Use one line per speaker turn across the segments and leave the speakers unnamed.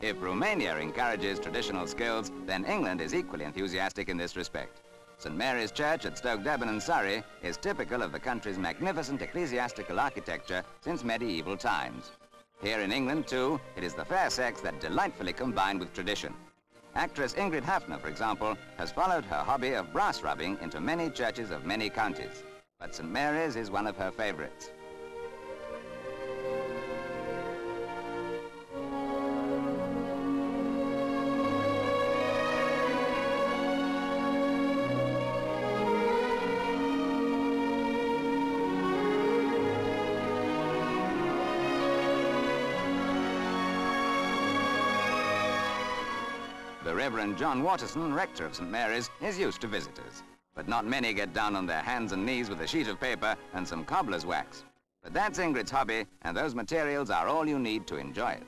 If Romania encourages traditional skills, then England is equally enthusiastic in this respect. St Mary's Church at Stoke D'Abernon in Surrey is typical of the country's magnificent ecclesiastical architecture since medieval times. Here in England, too, it is the fair sex that delightfully combine with tradition. Actress Ingrid Hafner, for example, has followed her hobby of brass rubbing into many churches of many counties. But St Mary's is one of her favorites. The Reverend John Waterson, rector of St Mary's, is used to visitors. But not many get down on their hands and knees with a sheet of paper and some cobbler's wax. But that's Ingrid's hobby, and those materials are all you need to enjoy it.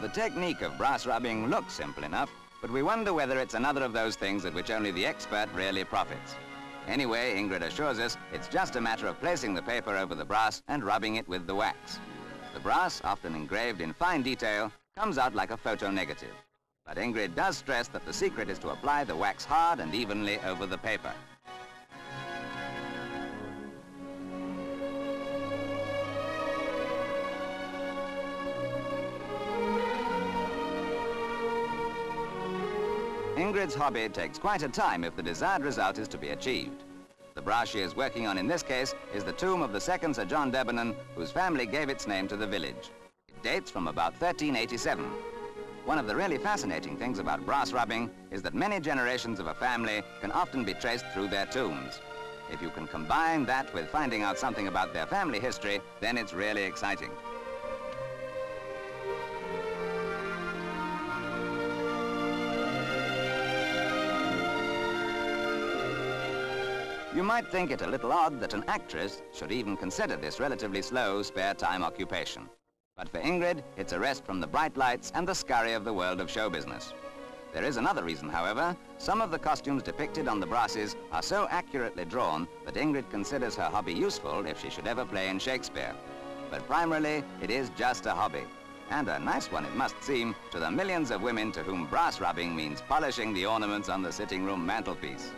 The technique of brass rubbing looks simple enough, but we wonder whether it's another of those things at which only the expert really profits. Anyway, Ingrid assures us it's just a matter of placing the paper over the brass and rubbing it with the wax. The brass, often engraved in fine detail, comes out like a photo negative. But Ingrid does stress that the secret is to apply the wax hard and evenly over the paper. Ingrid's hobby takes quite a time if the desired result is to be achieved. The brass she is working on in this case is the tomb of the second Sir John D'Abernon, whose family gave its name to the village. It dates from about 1387. One of the really fascinating things about brass rubbing is that many generations of a family can often be traced through their tombs. If you can combine that with finding out something about their family history, then it's really exciting. You might think it a little odd that an actress should even consider this relatively slow spare time occupation. But for Ingrid, it's a rest from the bright lights and the scurry of the world of show business. There is another reason, however. Some of the costumes depicted on the brasses are so accurately drawn that Ingrid considers her hobby useful if she should ever play in Shakespeare. But primarily, it is just a hobby. And a nice one, it must seem, to the millions of women to whom brass rubbing means polishing the ornaments on the sitting room mantelpiece.